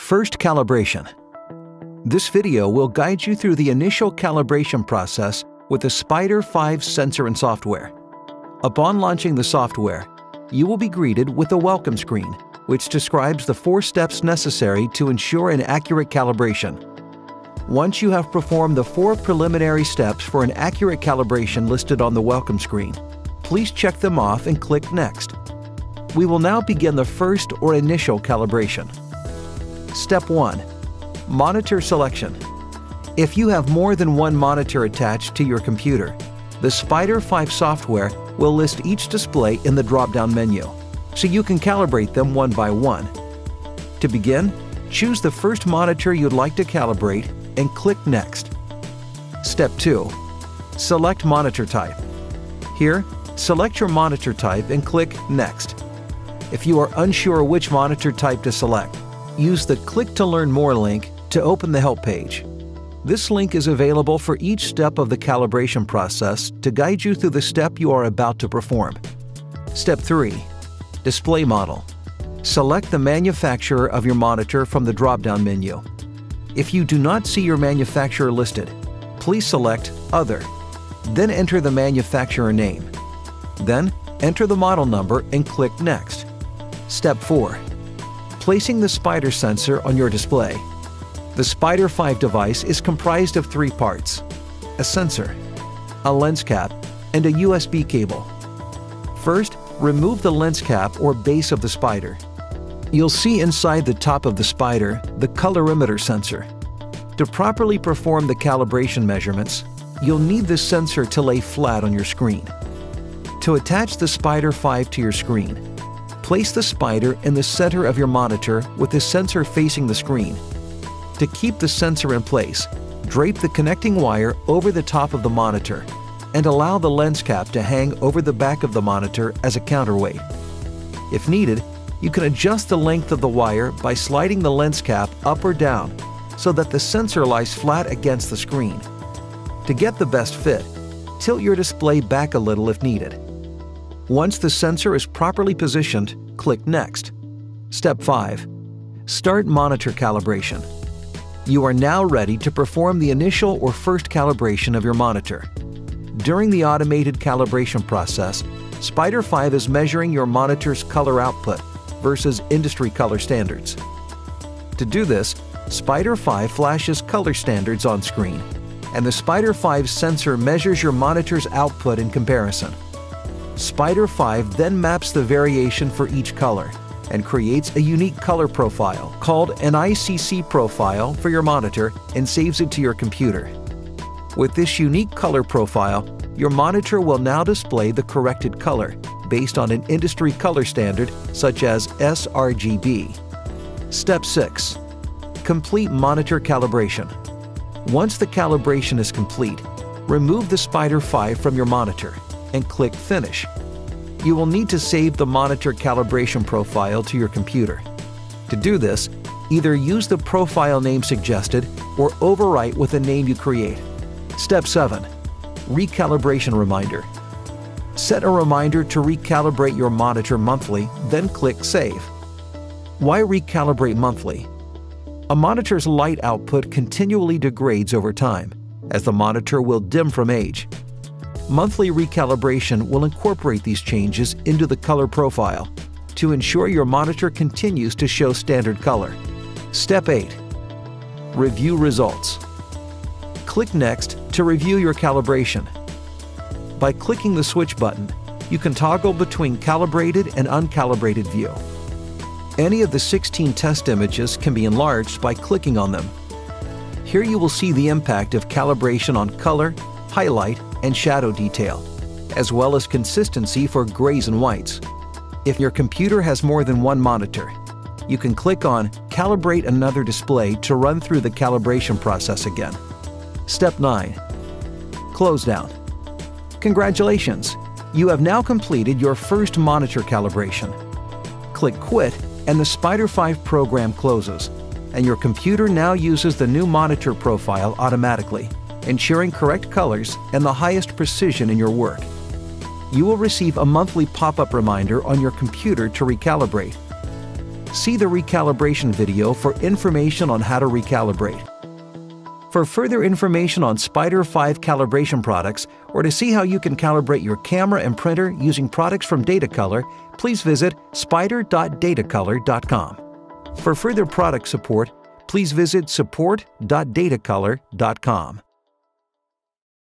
First calibration. This video will guide you through the initial calibration process with the Spyder 5 sensor and software. Upon launching the software, you will be greeted with a welcome screen, which describes the four steps necessary to ensure an accurate calibration. Once you have performed the four preliminary steps for an accurate calibration listed on the welcome screen, please check them off and click Next. We will now begin the first or initial calibration. Step 1. Monitor selection. If you have more than one monitor attached to your computer, the Spyder 5 software will list each display in the drop-down menu, so you can calibrate them one by one. To begin, choose the first monitor you'd like to calibrate and click Next. Step 2. Select monitor type. Here, select your monitor type and click Next. If you are unsure which monitor type to select, use the Click to Learn More link to open the help page. This link is available for each step of the calibration process to guide you through the step you are about to perform. Step 3. Display Model. Select the manufacturer of your monitor from the drop-down menu. If you do not see your manufacturer listed, please select Other. Then enter the manufacturer name. Then enter the model number and click Next. Step 4. Placing the Spyder sensor on your display. The Spyder 5 device is comprised of three parts, a sensor, a lens cap, and a USB cable. First, remove the lens cap or base of the Spyder. You'll see inside the top of the Spyder the colorimeter sensor. To properly perform the calibration measurements, you'll need this sensor to lay flat on your screen. To attach the Spyder 5 to your screen, place the Spyder in the center of your monitor with the sensor facing the screen. To keep the sensor in place, drape the connecting wire over the top of the monitor and allow the lens cap to hang over the back of the monitor as a counterweight. If needed, you can adjust the length of the wire by sliding the lens cap up or down so that the sensor lies flat against the screen. To get the best fit, tilt your display back a little if needed. Once the sensor is properly positioned, click Next. Step 5. Start monitor calibration. You are now ready to perform the initial or first calibration of your monitor. During the automated calibration process, Spyder 5 is measuring your monitor's color output versus industry color standards. To do this, Spyder 5 flashes color standards on screen, and the Spyder 5 sensor measures your monitor's output in comparison. Spyder 5 then maps the variation for each color and creates a unique color profile called an ICC profile for your monitor and saves it to your computer. With this unique color profile, your monitor will now display the corrected color based on an industry color standard such as sRGB. Step 6. Complete monitor calibration. Once the calibration is complete, remove the Spyder 5 from your monitor and click Finish. You will need to save the monitor calibration profile to your computer. To do this, either use the profile name suggested or overwrite with the name you create. Step 7. Recalibration Reminder Set a reminder to recalibrate your monitor monthly, then click Save. Why recalibrate monthly? A monitor's light output continually degrades over time, as the monitor will dim from age. Monthly recalibration will incorporate these changes into the color profile to ensure your monitor continues to show standard color. Step 8. Review results. Click Next to review your calibration. By clicking the switch button, you can toggle between calibrated and uncalibrated view. Any of the 16 test images can be enlarged by clicking on them. Here you will see the impact of calibration on color, highlight, and shadow detail, as well as consistency for grays and whites. If your computer has more than one monitor, you can click on Calibrate another display to run through the calibration process again. Step 9. Close down. Congratulations! You have now completed your first monitor calibration. Click Quit and the Spyder 5 program closes, and your computer now uses the new monitor profile automatically, ensuring correct colors and the highest precision in your work. You will receive a monthly pop-up reminder on your computer to recalibrate. see the recalibration video for information on how to recalibrate. For further information on Spyder 5 calibration products or to see how you can calibrate your camera and printer using products from Datacolor, please visit spyder.datacolor.com. For further product support, please visit support.datacolor.com.